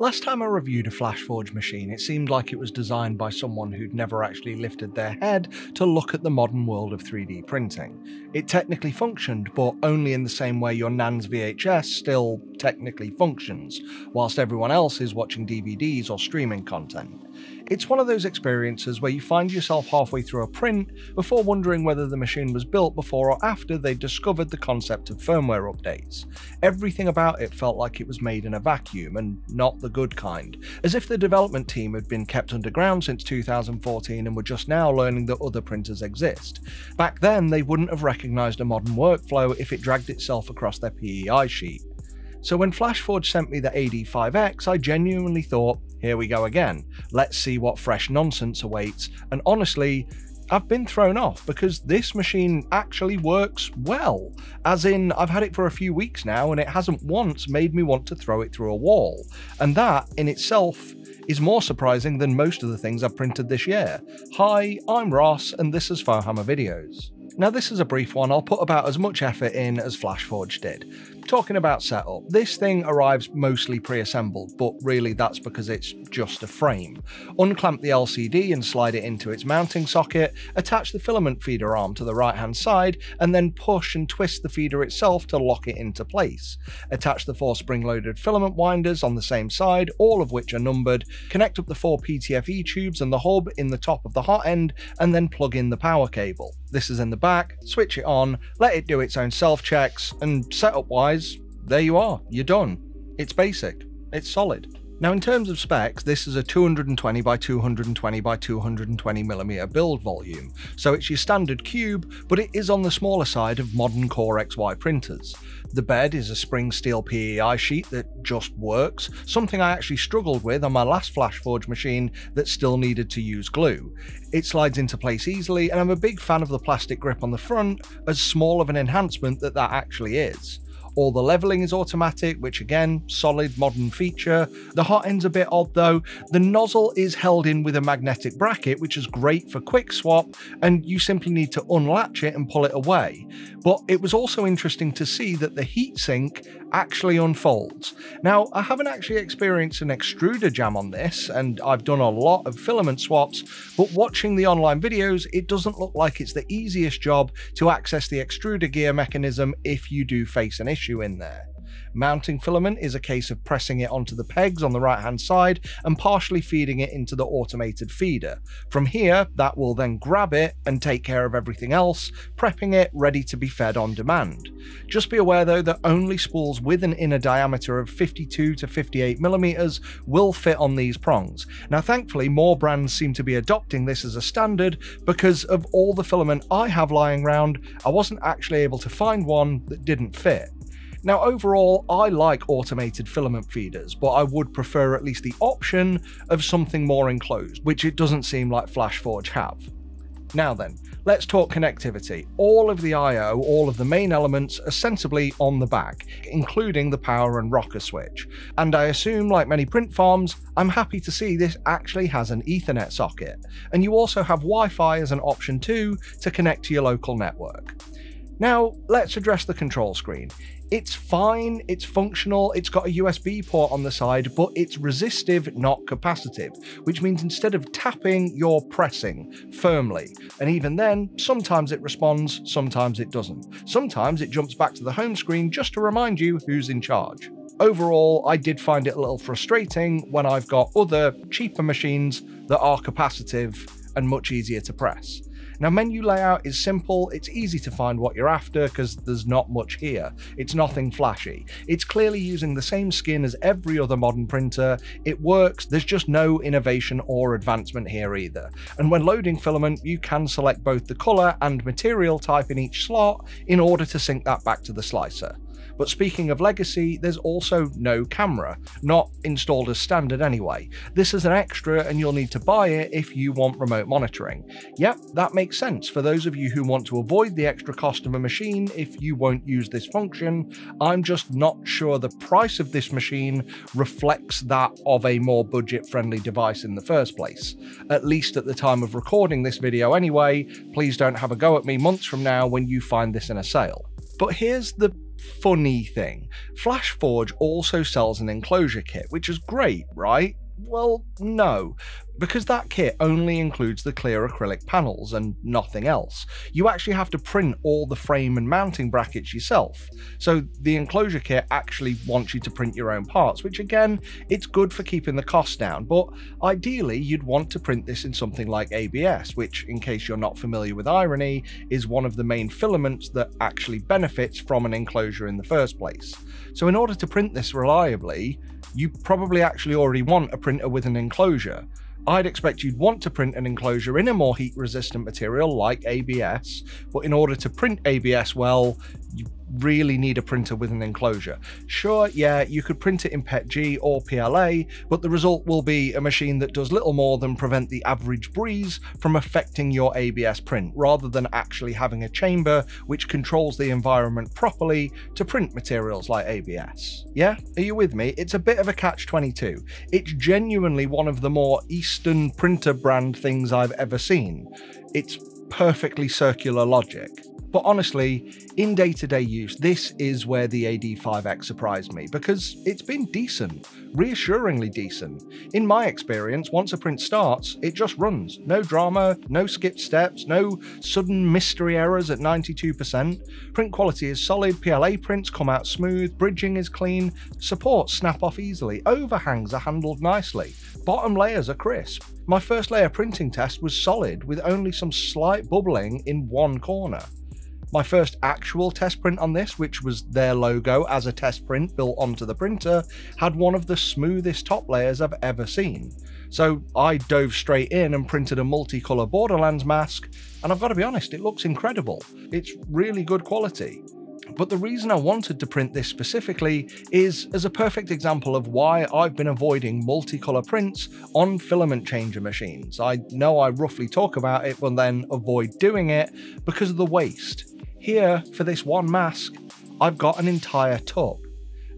Last time I reviewed a FlashForge machine, it seemed like it was designed by someone who'd never actually lifted their head to look at the modern world of 3D printing. It technically functioned, but only in the same way your Nan's VHS still technically functions, whilst everyone else is watching DVDs or streaming content. It's one of those experiences where you find yourself halfway through a print before wondering whether the machine was built before or after they discovered the concept of firmware updates. Everything about it felt like it was made in a vacuum and not the good kind, as if the development team had been kept underground since 2014 and were just now learning that other printers exist. Back then, they wouldn't have recognised a modern workflow if it dragged itself across their PEI sheet. So when FlashForge sent me the AD5X, I genuinely thought, here we go again. Let's see what fresh nonsense awaits. And honestly, I've been thrown off because this machine actually works well. As in, I've had it for a few weeks now and it hasn't once made me want to throw it through a wall. And that in itself is more surprising than most of the things I've printed this year. Hi, I'm Ross and this is FauxHammer Videos. Now this is a brief one, I'll put about as much effort in as FlashForge did. Talking about setup, this thing arrives mostly pre-assembled, but really that's because it's just a frame. Unclamp the LCD and slide it into its mounting socket, attach the filament feeder arm to the right hand side, and then push and twist the feeder itself to lock it into place. Attach the four spring-loaded filament winders on the same side, all of which are numbered, connect up the four PTFE tubes and the hub in the top of the hot end, and then plug in the power cable. This is in the back, switch it on, let it do its own self-checks, and setup-wise there you are, you're done. It's basic, it's solid. Now in terms of specs, this is a 220 by 220 by 220 millimeter build volume, so it's your standard cube, but it is on the smaller side of modern Core XY printers. The bed is a spring steel PEI sheet that just works, something I actually struggled with on my last FlashForge machine that still needed to use glue. It slides into place easily, and I'm a big fan of the plastic grip on the front, as small of an enhancement that that actually is. All the leveling is automatic, which again, solid modern feature. The hot end's a bit odd though. The nozzle is held in with a magnetic bracket, which is great for quick swap, and you simply need to unlatch it and pull it away. But it was also interesting to see that the heatsink actually unfolds. Now, I haven't actually experienced an extruder jam on this, and I've done a lot of filament swaps, but watching the online videos, it doesn't look like it's the easiest job to access the extruder gear mechanism if you do face an issue issue in there. Mounting filament is a case of pressing it onto the pegs on the right hand side and partially feeding it into the automated feeder. From here, that will then grab it and take care of everything else, prepping it ready to be fed on demand. Just be aware though that only spools with an inner diameter of 52 to 58 millimeters will fit on these prongs. Now thankfully more brands seem to be adopting this as a standard because of all the filament I have lying around, I wasn't actually able to find one that didn't fit. Now overall, I like automated filament feeders, but I would prefer at least the option of something more enclosed, which it doesn't seem like FlashForge have. Now then, let's talk connectivity. All of the I.O., all of the main elements are sensibly on the back, including the power and rocker switch. And I assume, like many print farms, I'm happy to see this actually has an Ethernet socket. And you also have Wi-Fi as an option too to connect to your local network. Now, let's address the control screen. It's fine, it's functional, it's got a USB port on the side, but it's resistive, not capacitive, which means instead of tapping, you're pressing firmly. And even then, sometimes it responds, sometimes it doesn't. Sometimes it jumps back to the home screen just to remind you who's in charge. Overall, I did find it a little frustrating when I've got other cheaper machines that are capacitive and much easier to press. Now menu layout is simple, it's easy to find what you're after because there's not much here. It's nothing flashy. It's clearly using the same skin as every other modern printer, it works, there's just no innovation or advancement here either. And when loading filament, you can select both the colour and material type in each slot in order to sync that back to the slicer. But speaking of legacy, there's also no camera, not installed as standard anyway. This is an extra and you'll need to buy it if you want remote monitoring. Yep, that makes sense for those of you who want to avoid the extra cost of a machine if you won't use this function. I'm just not sure the price of this machine reflects that of a more budget-friendly device in the first place. At least at the time of recording this video anyway, please don't have a go at me months from now when you find this in a sale. But here's the funny thing. FlashForge also sells an enclosure kit, which is great, right? Well, no, because that kit only includes the clear acrylic panels and nothing else. You actually have to print all the frame and mounting brackets yourself. So the enclosure kit actually wants you to print your own parts, which again, it's good for keeping the cost down, but ideally you'd want to print this in something like ABS, which in case you're not familiar with irony, is one of the main filaments that actually benefits from an enclosure in the first place. So in order to print this reliably, you probably actually already want a printer with an enclosure. I'd expect you'd want to print an enclosure in a more heat resistant material like ABS, but in order to print ABS well, you really need a printer with an enclosure. Sure, yeah, you could print it in PETG or PLA, but the result will be a machine that does little more than prevent the average breeze from affecting your ABS print, rather than actually having a chamber which controls the environment properly to print materials like ABS. Yeah, are you with me? It's a bit of a catch-22. It's genuinely one of the more Eastern printer brand things I've ever seen. It's perfectly circular logic. But honestly, in day to day use, this is where the AD5X surprised me because it's been decent, reassuringly decent. In my experience, once a print starts, it just runs. No drama, no skipped steps, no sudden mystery errors at 92%. Print quality is solid, PLA prints come out smooth, bridging is clean, supports snap off easily, overhangs are handled nicely, bottom layers are crisp. My first layer printing test was solid with only some slight bubbling in one corner. My first actual test print on this, which was their logo as a test print built onto the printer, had one of the smoothest top layers I've ever seen. So I dove straight in and printed a multicolour Borderlands mask, and I've got to be honest, it looks incredible. It's really good quality. But the reason I wanted to print this specifically is as a perfect example of why I've been avoiding multicolour prints on filament changer machines. I know I roughly talk about it but then avoid doing it because of the waste. Here, for this one mask, I've got an entire tub.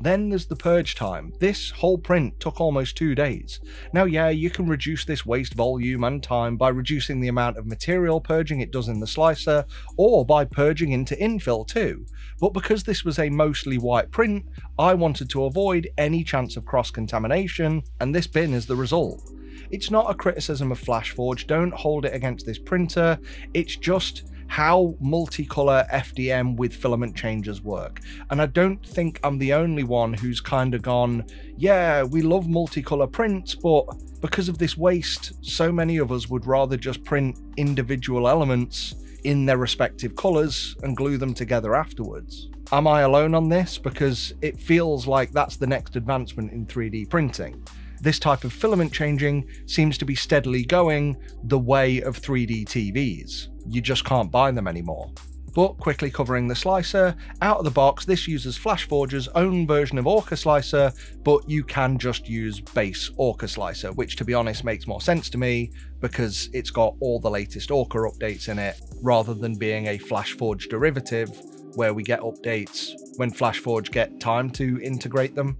Then there's the purge time. This whole print took almost two days. Now yeah, you can reduce this waste volume and time by reducing the amount of material purging it does in the slicer, or by purging into infill too. But because this was a mostly white print, I wanted to avoid any chance of cross-contamination, and this bin is the result. It's not a criticism of FlashForge, don't hold it against this printer, it's just how multicolor FDM with filament changers work. And I don't think I'm the only one who's kind of gone, yeah, we love multicolor prints, but because of this waste, so many of us would rather just print individual elements in their respective colours and glue them together afterwards. Am I alone on this? Because it feels like that's the next advancement in 3D printing this type of filament changing seems to be steadily going the way of 3D TVs. You just can't buy them anymore. But quickly covering the slicer, out of the box this uses FlashForge's own version of Orca Slicer, but you can just use base Orca Slicer, which to be honest makes more sense to me because it's got all the latest Orca updates in it, rather than being a FlashForge derivative where we get updates when FlashForge get time to integrate them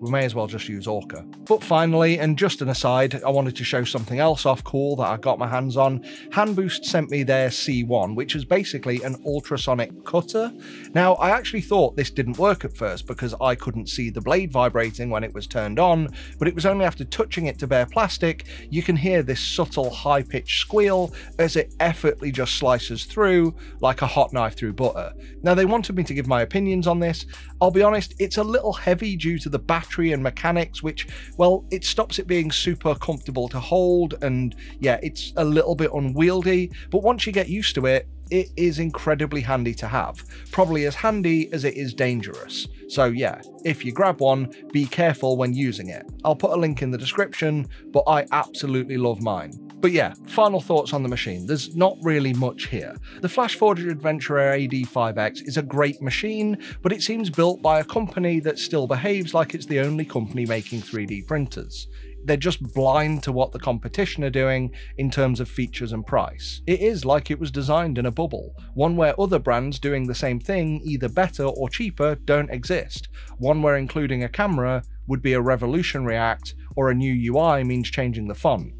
we may as well just use Orca. But finally, and just an aside, I wanted to show something else off cool that I got my hands on. Handboost sent me their C1, which is basically an ultrasonic cutter. Now, I actually thought this didn't work at first because I couldn't see the blade vibrating when it was turned on, but it was only after touching it to bare plastic, you can hear this subtle high-pitched squeal as it effortlessly just slices through like a hot knife through butter. Now, they wanted me to give my opinions on this. I'll be honest, it's a little heavy due to the battery and mechanics, which, well, it stops it being super comfortable to hold. And yeah, it's a little bit unwieldy, but once you get used to it, it is incredibly handy to have. Probably as handy as it is dangerous. So yeah, if you grab one, be careful when using it. I'll put a link in the description, but I absolutely love mine. But yeah, final thoughts on the machine. There's not really much here. The FlashForge Adventurer AD5X is a great machine, but it seems built by a company that still behaves like it's the only company making 3D printers they're just blind to what the competition are doing in terms of features and price. It is like it was designed in a bubble, one where other brands doing the same thing, either better or cheaper, don't exist, one where including a camera would be a revolutionary act or a new UI means changing the font.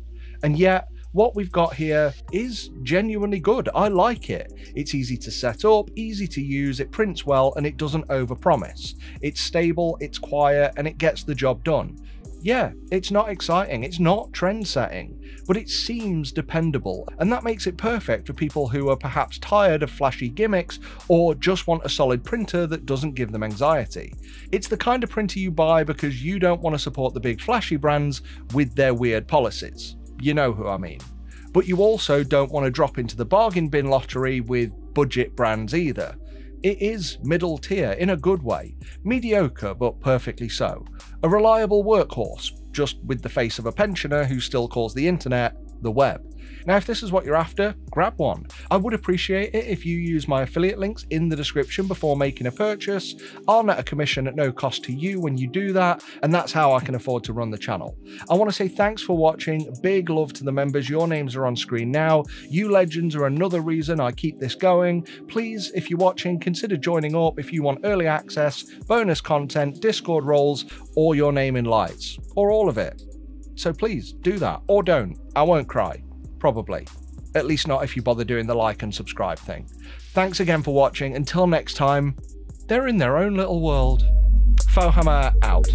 And yet, what we've got here is genuinely good. I like it. It's easy to set up, easy to use, it prints well, and it doesn't overpromise. It's stable, it's quiet, and it gets the job done. Yeah, it's not exciting, it's not trend setting, but it seems dependable, and that makes it perfect for people who are perhaps tired of flashy gimmicks or just want a solid printer that doesn't give them anxiety. It's the kind of printer you buy because you don't want to support the big flashy brands with their weird policies. You know who I mean. But you also don't want to drop into the bargain bin lottery with budget brands either. It is middle tier in a good way, mediocre but perfectly so. A reliable workhorse, just with the face of a pensioner who still calls the internet the web. Now, if this is what you're after, grab one. I would appreciate it if you use my affiliate links in the description before making a purchase. I'll net a commission at no cost to you when you do that, and that's how I can afford to run the channel. I want to say thanks for watching. Big love to the members. Your names are on screen now. You legends are another reason I keep this going. Please, if you're watching, consider joining up if you want early access, bonus content, Discord roles, or your name in lights, or all of it. So please do that, or don't. I won't cry. Probably. At least not if you bother doing the like and subscribe thing. Thanks again for watching. Until next time, they're in their own little world. FauxHammer out.